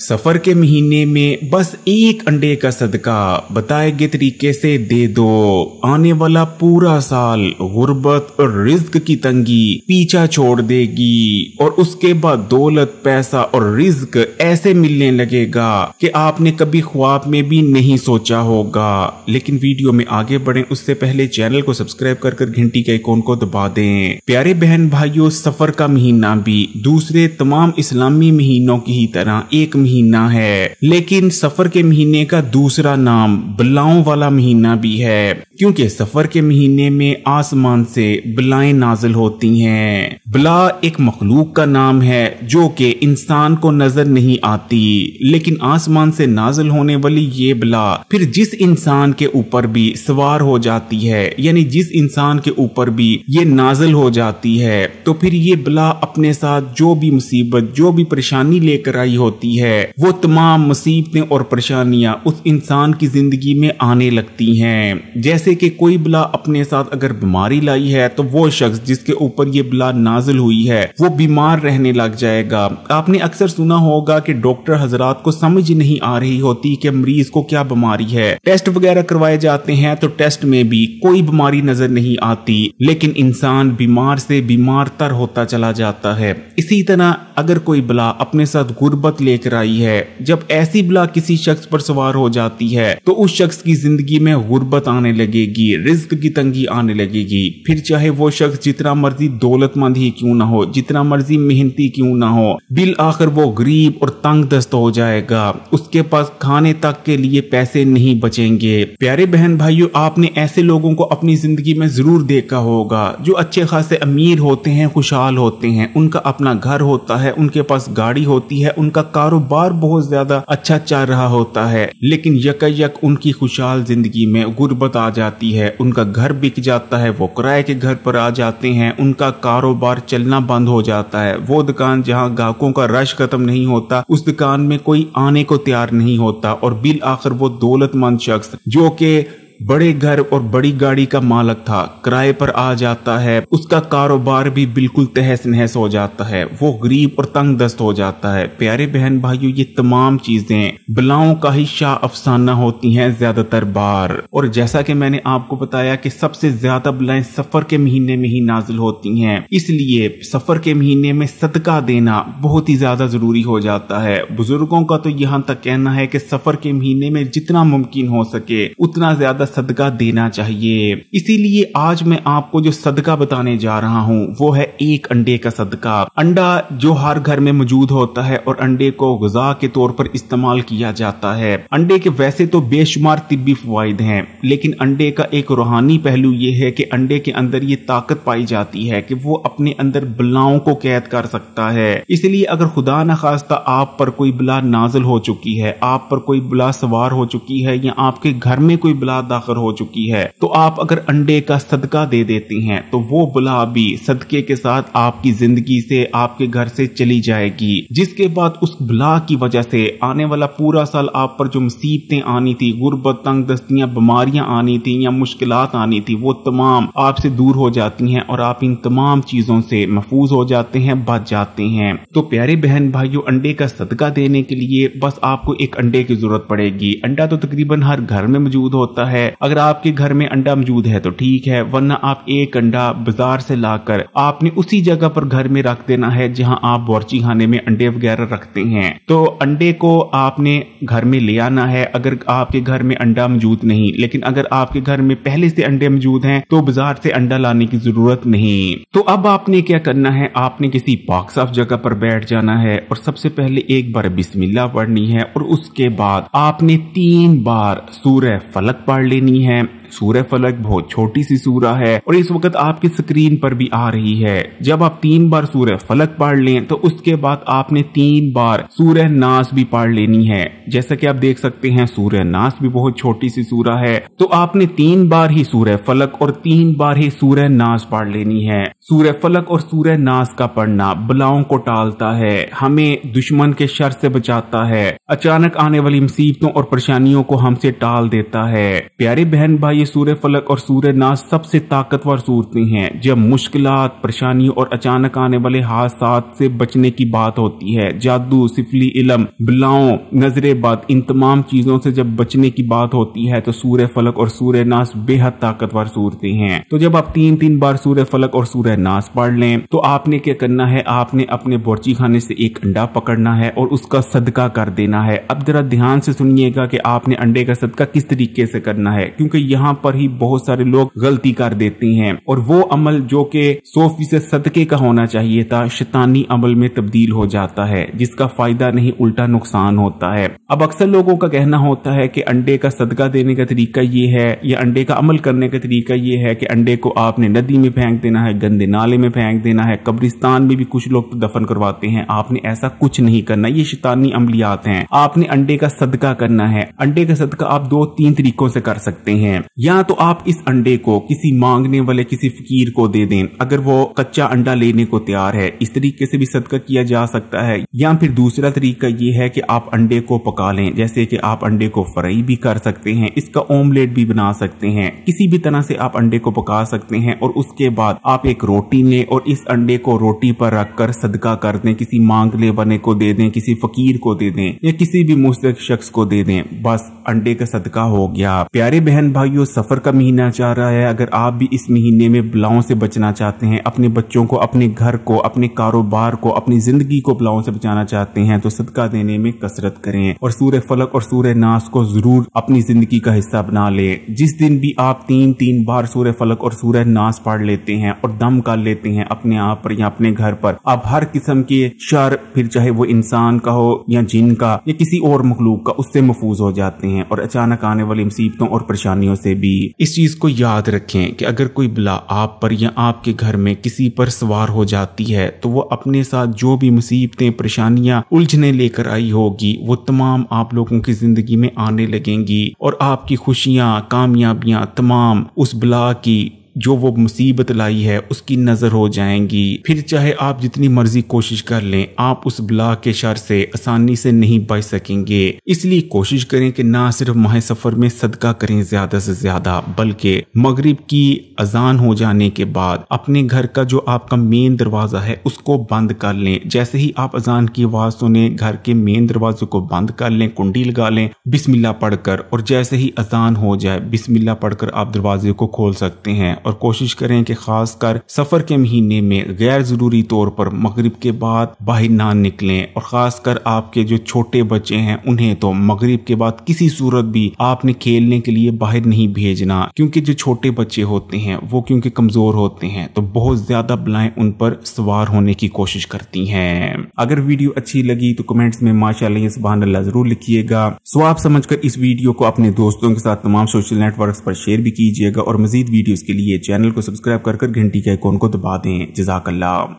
सफ़र के महीने में बस एक अंडे का सदका। बताए गए तरीके से दे दो। आने वाला पूरा साल गुर्बत और रिज्क की तंगी पीछा छोड़ देगी। और उसके बाद दौलत, पैसा और रिज्क ऐसे मिलने लगेगा कि आपने कभी ख्वाब में भी नहीं सोचा होगा। लेकिन वीडियो में आगे बढ़े। उससे पहले चैनल को सब्सक्राइब कर कर घंटी के आइकॉन को दबा दें। प्यारे बहन भाइयों, सफ़र का महीना भी दूसरे तमाम इस्लामी महीनों की ही तरह एक है। लेकिन सफ़र के महीने का दूसरा नाम बलाओं वाला महीना भी है, क्योंकि सफ़र के महीने में आसमान से बलाएँ नाजल होती हैं। बला एक मखलूक का नाम है, जो कि इंसान को नज़र नहीं आती। लेकिन आसमान से नाजल होने वाली ये बला फिर जिस इंसान के ऊपर भी सवार हो जाती है, यानी जिस इंसान के ऊपर भी ये नाजल हो जाती है तो फिर ये बला अपने साथ जो भी मुसीबत, जो भी परेशानी लेकर आई होती है वो तमाम मुसीबतें और परेशानियाँ उस इंसान की ज़िंदगी में आने लगती हैं। जैसे कि कोई बला अपने साथ अगर बीमारी लाई है तो वो शख्स जिसके ऊपर ये बला नाजिल हुई है, वो बीमार रहने लग जाएगा। आपने अक्सर सुना होगा कि डॉक्टर हजरात को समझ नहीं आ रही होती कि मरीज़ को क्या बीमारी है। टेस्ट वगैरह करवाए जाते हैं तो टेस्ट में भी कोई बीमारी नज़र नहीं आती, लेकिन इंसान बीमार से बीमार तर होता चला जाता है। इसी तरह अगर कोई बला अपने साथ गुर्बत लेकर आई है। जब ऐसी बला किसी शख्स पर सवार हो जाती है तो उस शख्स की ज़िंदगी में गुर्बत आने लगेगी रिस्क की तंगी आने लगेगी। फिर चाहे वो शख्स जितना मर्ज़ी दौलतमंद ही क्यों ना हो, जितना मर्ज़ी मेहनती क्यों ना हो, बिल आखिर वो गरीब और तंग दस्त हो जाएगा। उसके पास खाने तक के लिए पैसे नहीं बचेंगे। प्यारे बहन भाइयों, आपने ऐसे लोगों को अपनी ज़िंदगी में ज़रूर देखा होगा, जो अच्छे खासे अमीर होते हैं, खुशहाल होते हैं। उनका अपना घर होता है, उनके पास गाड़ी होती है, उनका कारोबार बहुत ज़्यादा अच्छा चल रहा होता है। लेकिन यक उनकी खुशहाल ज़िंदगी में गुर्बत आ जाती है। उनका घर बिक जाता है, वो किराए के घर पर आ जाते हैं। उनका कारोबार चलना बंद हो जाता है। वो दुकान जहाँ ग्राहकों का रश खत्म नहीं होता, उस दुकान में कोई आने को तैयार नहीं होता। और बिल आखिर वो दौलतमंद शख्स, जो कि बड़े घर और बड़ी गाड़ी का मालक था। किराए पर आ जाता है। उसका कारोबार भी बिल्कुल तहस नहस हो जाता है। वो गरीब और तंग दस्त हो जाता है। प्यारे बहन भाइयों ये तमाम चीज़ें बलाओं का ही शाह अफसाना होती हैं ज़्यादातर बार। और जैसा कि मैंने आपको बताया कि सबसे ज़्यादा बलाएँ सफ़र के महीने में ही नाजिल होती हैं। इसलिए सफ़र के महीने में सदका देना बहुत ही ज़्यादा ज़रूरी हो जाता है। बुज़ुर्गों का तो यहाँ तक कहना है कि सफ़र के महीने में जितना मुमकिन हो सके, उतना ज़्यादा सदका देना चाहिए। इसीलिए आज मैं आपको जो सदका बताने जा रहा हूँ, वो है एक अंडे का सदका। अंडा जो हर घर में मौजूद होता है और अंडे को गजा के तौर पर इस्तेमाल किया जाता है। अंडे के वैसे तो बेशुमार तिब्बी फवायद हैं, लेकिन अंडे का एक रूहानी पहलू ये है कि अंडे के अंदर ये ताकत पाई जाती है कि वो अपने अंदर बलाओं को कैद कर सकता है। इसलिए अगर खुदा न खास्ता आप पर कोई बला नाजल हो चुकी है, आप पर कोई बला सवार हो चुकी है, या आपके घर में कोई बला दाखिल हो चुकी है। तो आप अगर अंडे का सदका दे देती हैं तो वो बुला भी सदके के साथ आपकी ज़िंदगी से आपके घर से चली जाएगी। जिसके बाद उस बुला की वजह से आने वाला पूरा साल आप पर जो मुसीबतें आनी थी, गुर्बत, तंग दस्तियाँ, बीमारियाँ आनी थी या मुश्किल आनी थी, वो तमाम आपसे दूर हो जाती हैं और आप इन तमाम चीज़ों से महफूज हो जाते हैं, बच जाते हैं। तो प्यारे बहन भाइयों, अंडे का सदका देने के लिए बस आपको एक अंडे की ज़रूरत पड़ेगी। अंडा तो तकरीबन हर घर में मौजूद होता है। अगर आपके घर में अंडा मौजूद है तो ठीक है, वरना आप एक अंडा बाज़ार से लाकर आपने उसी जगह पर घर में रख देना है जहाँ आप बोर्ची खाने में अंडे वगैरह रखते हैं। तो अंडे को आपने घर में ले आना है अगर आपके घर में अंडा मौजूद नहीं, लेकिन अगर आपके घर में पहले से अंडे मौजूद हैं तो बाज़ार से अंडा लाने की ज़रूरत नहीं। तो अब आपने क्या करना है, आपने किसी पाक साफ़ जगह पर बैठ जाना है और सबसे पहले एक बार बिस्मिल्लाह पढ़नी है और उसके बाद आपने तीन बार सूर्य फलक पढ़ लेनी है। सूर्य फलक बहुत छोटी सी सूरा है और इस वक्त आपकी स्क्रीन पर भी आ रही है। जब आप तीन बार सूर्य फलक पढ़ लें तो उसके बाद आपने तीन बार सूर्य नाश भी पढ़ लेनी है। जैसा कि आप देख सकते हैं सूर्य नाश भी बहुत छोटी सी सूरा है। तो आपने तीन बार ही सूर्य फलक और तीन बार ही सूर्य नाश पढ़ लेनी है। सूर्य फलक और सूर्य नाश का पढ़ना बलाओं को टालता है, हमें दुश्मन के शर से बचाता है। अचानक आने वाली मुसीबतों और परेशानियों को हमसे टाल देता है। प्यारे बहन भाई ये सूर्य फलक और सूर्य नाश सबसे ताकतवर सूरतें हैं। जब मुश्किल परेशानियों और अचानक आने वाले हादसा से बचने की बात होती है, जादू, सिफली, इलम बिलाओं नजरे बात इन तमाम चीज़ों से जब बचने की बात होती है तो सूर्य फलक और सूर्य नाश बेहद ताकतवर सूरतें हैं। तो जब आप तीन तीन बार सूर्य फलक और सूर्य नाश पढ़ लें तो आपने क्या करना है? आपने अपने बोर्ची खाने से एक अंडा पकड़ना है और उसका सदका कर देना है। अब जरा ध्यान से सुनिएगा कि आपने अंडे का सदका किस तरीके से करना है, क्योंकि यहाँ पर ही बहुत सारे लोग गलती कर देते हैं। और वो अमल जो कि सौ फ़ीसद सदके का होना चाहिए था, शैतानी अमल में तब्दील हो जाता है, जिसका फ़ायदा नहीं, उल्टा नुकसान होता है। अब अक्सर लोगों का कहना होता है कि अंडे का सदका देने का तरीका ये है, या अंडे का अमल करने का तरीका ये है कि अंडे को आपने नदी में फेंक देना है, गंदे नाले में फेंक देना है, कब्रिस्तान में भी कुछ लोग तो दफन करवाते हैं। आपने ऐसा कुछ नहीं करना, ये शैतानी अमलियात हैं। आपने अंडे का सदका करना है। अंडे का सदका आप दो तीन तरीकों से कर सकते हैं। या तो आप इस अंडे को किसी मांगने वाले, किसी फकीर को दे दें, अगर वो कच्चा अंडा लेने को तैयार है, इस तरीके से भी सदका किया जा सकता है। या फिर दूसरा तरीका ये है कि आप अंडे को पका लें, जैसे कि आप अंडे को फ्राई भी कर सकते हैं, इसका ऑमलेट भी बना सकते हैं, किसी भी तरह से आप अंडे को पका सकते हैं, और उसके बाद आप एक रोटी लें और इस अंडे को रोटी पर रखकर सदका कर दें, किसी मांगने वाले को दे दें, किसी फकीर को दे दें, या किसी भी मुस्तक शख्स को दे दें। बस, अंडे का सदका हो गया। प्यारे बहन भाइयों सफ़र का महीना चाह रहा है। अगर आप भी इस महीने में बलाओं से बचना चाहते हैं, अपने बच्चों को, अपने घर को, अपने कारोबार को, अपनी ज़िंदगी को बलाओं से बचाना चाहते हैं तो सदका देने में कसरत करें और सूर्य फलक और सूर्य नाश को ज़रूर अपनी ज़िंदगी का हिस्सा बना ले। जिस दिन भी आप तीन तीन बार सूर्य फलक और सूर्य नाश पढ़ लेते हैं और दम कर लेते हैं अपने आप पर या अपने घर पर, आप हर किस्म के शर, फिर चाहे वो इंसान का हो या जिन का या किसी और मखलूक का, उससे महफूज हो जाते हैं और अचानक आने वाली मुसीबतों और परेशानियों से भी इस चीज़ को याद रखें कि अगर कोई बला आप पर या आपके घर में किसी पर सवार हो जाती है तो वो अपने साथ जो भी मुसीबतें, परेशानियाँ उलझने लेकर आई होगी, वो तमाम आप लोगों की ज़िंदगी में आने लगेंगी और आपकी खुशियाँ, कामयाबियाँ तमाम उस बला की जो वो मुसीबत लाई है, उसकी नज़र हो जाएँगी। फिर चाहे आप जितनी मर्ज़ी कोशिश कर लें, आप उस बला के शर से आसानी से नहीं बच सकेंगे। इसलिए कोशिश करें कि ना सिर्फ़ माह सफ़र में सदका करें ज़्यादा से ज़्यादा, बल्कि मगरिब की अजान हो जाने के बाद अपने घर का जो आपका मेन दरवाज़ा है, उसको बंद कर लें। जैसे ही आप अजान की आवाज़ सुने, घर के मेन दरवाजे को बंद कर लें, कुंडी लगा लें, बिस्मिल्लाह पढ़कर, और जैसे ही अजान हो जाए, बिस्मिल्लाह पढ़कर आप दरवाजे को खोल सकते हैं। और कोशिश करें कि खासकर सफ़र के महीने में गैर ज़रूरी तौर पर मगरिब के बाद बाहर ना निकलें और खासकर आपके जो छोटे बच्चे हैं, उन्हें तो मगरिब के बाद किसी सूरत भी आपने खेलने के लिए बाहर नहीं भेजना। क्योंकि जो छोटे बच्चे होते हैं, वो क्योंकि कमज़ोर होते हैं तो बहुत ज़्यादा बलाएँ उन पर सवार होने की कोशिश करती हैं। अगर वीडियो अच्छी लगी तो कमेंट्स में सुबहान अल्लाह ज़रूर लिखिएगा। सो आप समझकर इस वीडियो को अपने दोस्तों के साथ तमाम सोशल नेटवर्क्स पर शेयर भी कीजिएगा और मजीद वीडियोस के लिए चैनल को सब्सक्राइब कर कर घंटी के आइकॉन को दबा दें। जजाकल्ला।